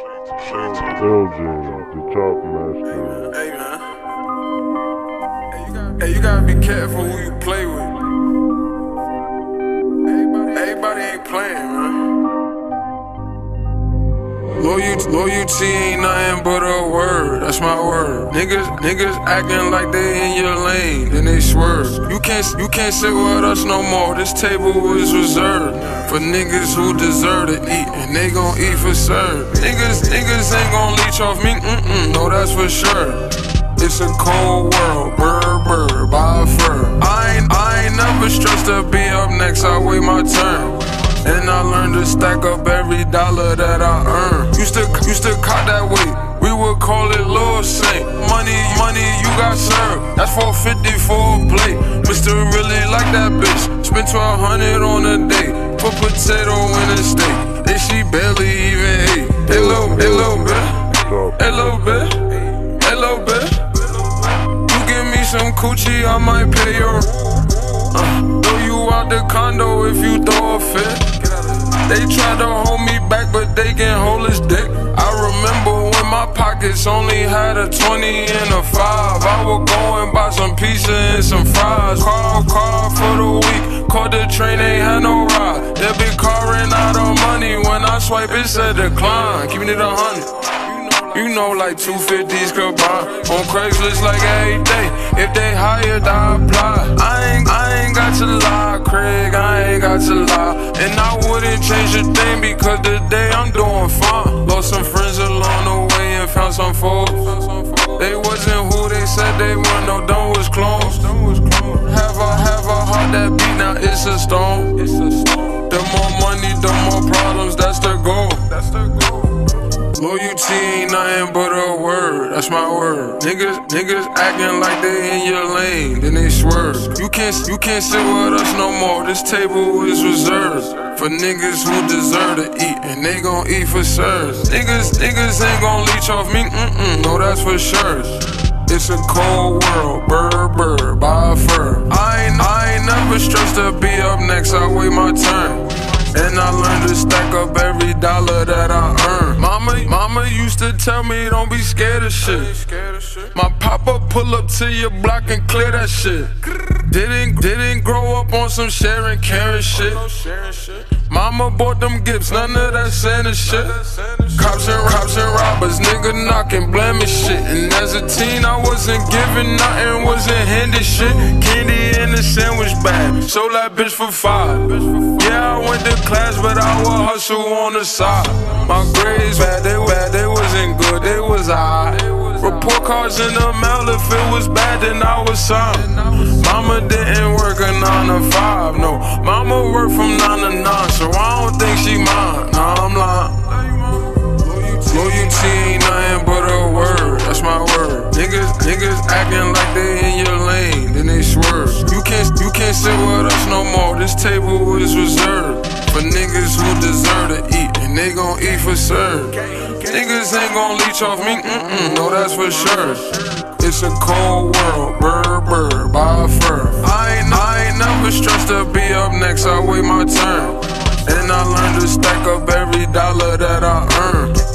LJ, the Chop Master. Hey man. Hey, you gotta be careful who you play with. Everybody ain't playing, man. Loyalty, loyalty ain't nothing but a word, that's my word. Niggas, niggas acting like they in your lane, then they swerve. You can't, you can't sit with us no more. This table is reserved for niggas who deserve to eat, and they gon' eat for serve. Niggas, niggas ain't gon' leech off me, mm-mm, no, that's for sure. It's a cold world, bird, bird, by fur. I ain't, I ain't never stressed to be up next, I wait my turn. And I learned to stack up every dollar that I earn. Used to, used to caught that weight. Would call it Lord Saint. Money, money, you got served. That's 450 for a plate. Mister really like that bitch. Spent 1200 on a date. Put potato in a steak. And she barely even ate. Hey, little, hey, little bit. Hey, little bit. Hey, little bit. You give me some coochie, I might pay your. Uh, throw you out the condo if you throw a fit. They tried to hold me back, but they can hold his pockets only had a 20 and a 5. I would go and buy some pizza and some fries. Call, call for the week. Caught the train, ain't had no ride. That big car ran out of money. When I swipe, it said decline. Keeping it a hundred. You know, like 250s could buy on Craigslist like every day. If they hired, I apply. I ain't, I ain't got to lie, Craig. I ain't got to lie. And I wouldn't change a thing because today I'm doing fine. Foes. They wasn't who they said they were. No, done was clones. Have a, have a heart that beat, now it's a stone. The more money, the more problems. Niggas, niggas acting like they in your lane, then they swerve. You can't, you can't sit with us no more. This table is reserved for niggas who deserve to eat, and they gon' eat for serve. Niggas, niggas ain't gon' leech off me, mm-mm, no, that's for sure. It's a cold world, bird, bird, by fur. I ain't, I ain't never stressed to be up next, I wait my turn. And I learned to stack up every dollar that I earn. Mama, mama used to tell me don't be scared of shit. My papa pull up to your block and clear that shit. Didn't didn't grow up on some sharing, caring shit. Mama bought them gifts, none of that Santa shit. Cops and cops and robbers, nigga knocking, blemish shit. And as a teen, I wasn't giving nothing, wasn't handed shit. Candy in the sandwich bag, sold that bitch for five. Yeah, I went to class, but I would hustle on the side. My grades bad, they bad, they wasn't good, they was high. Report cards in the mail, if it was bad, then I was signed. Mama didn't work a 9 to 5, no. Mama worked from 9 to 9, so I don't think she mine. Nah, I'm lying. Loyalty ain't nothing but a word, that's my word. Niggas, niggas acting like they in your lane, then they swerve. You can't, you can't sit with us no more. This table is reserved for niggas who deserve to eat, and they gon' eat for serve. Niggas ain't gon' leech off me, mm-mm, no, that's for sure. It's a cold world, bird, bird, by fur. I ain't, I ain't never stressed to be up next, I wait my turn. And I learned to stack up every dollar that I earn.